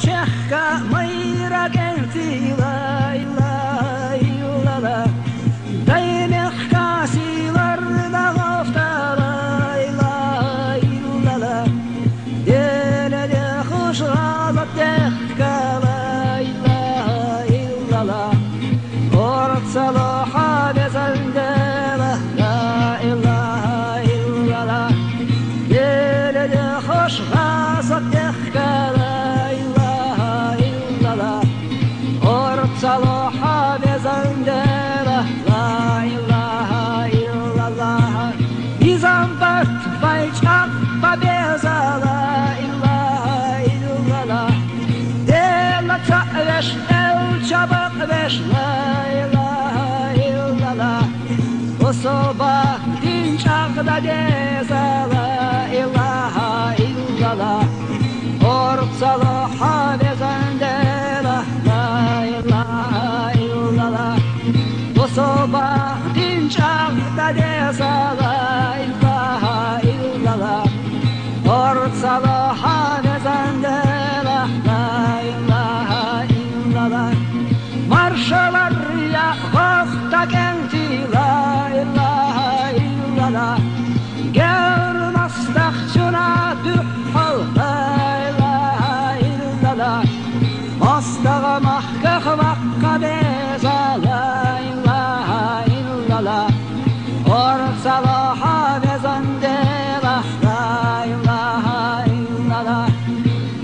чехка майра герти лай лай улала дай мехка силар да гофта лай лай улала деле де хош газат чехка лай лай улала город салаха безалде لا إله إلا الله دل خوش غا çaveş el çabuk beş la ilahe illallah O sabah din çağda deza la ilahe illallah Ortalı havezende la la ilahe illallah O sabah din çağda deza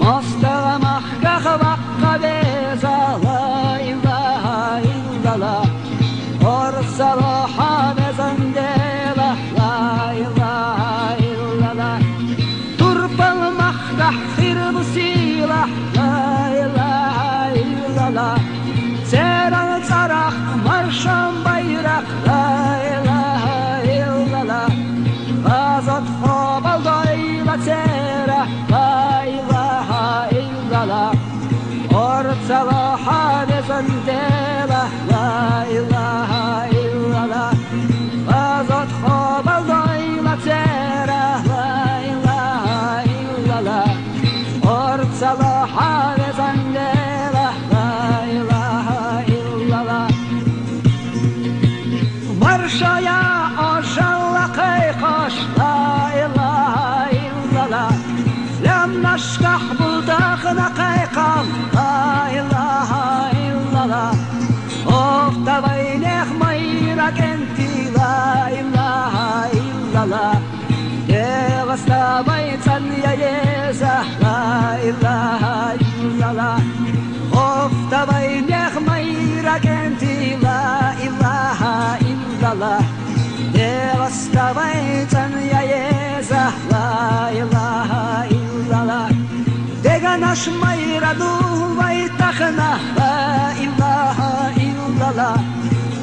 Master boshgoh bulda qanaqay qon la ilaha illallah of davay neh mayra kenti la ilaha illallah deva stavay tsan ya yeza la ilaha illallah of davay neh mayra kenti la ilaha illallah deva stavay tsan Deganaş mayra duvay takhna la ilahe illallah.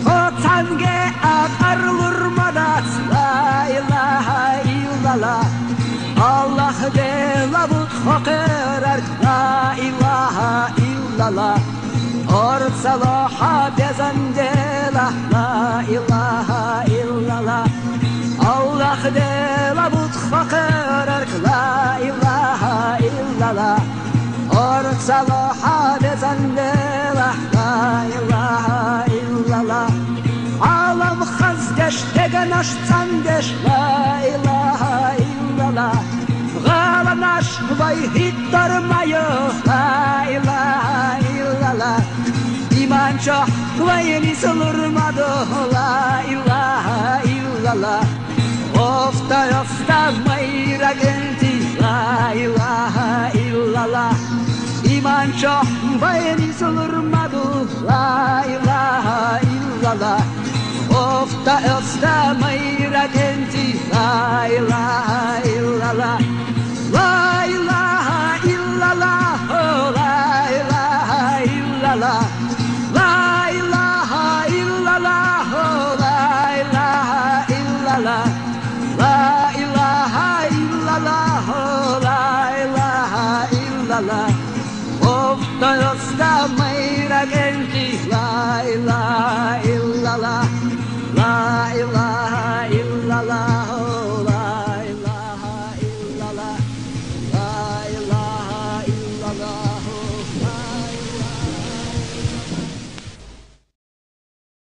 Totange akarlur madat la ilahe illallah. Allah de labut hokerer la ilahe illallah. Orsaloha bezende la la ilahe illallah. Allah de labut hokerer Orsaloha bezende la la. İlahe illallah Alam khazdesh teganash tsandesh la ilaha illallah Galanash vay hittar mayo la ilaha illallah İman çok vay nisulurmadı la ilaha illallah Ofta ofta mayra genti la ilaha illallah İman çok vay nisulurmadı la ilaha illallah ofta mayra genti la ilaha Love más.